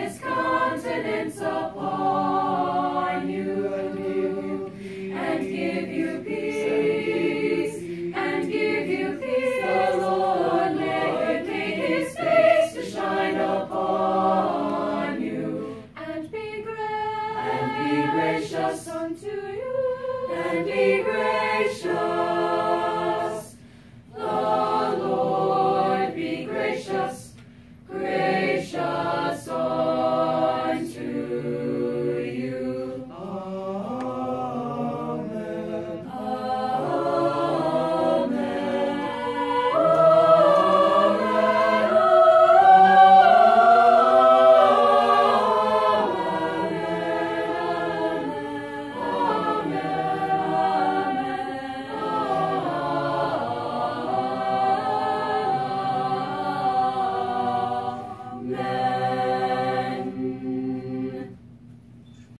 his countenance upon you, and give you peace, and give you peace, and give you peace. The Lord may make his face to shine upon you, and be gracious, and be gracious unto you, and be gracious.